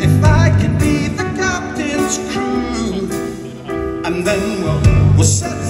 If I could be the captain's crew, and then we'll, we'll set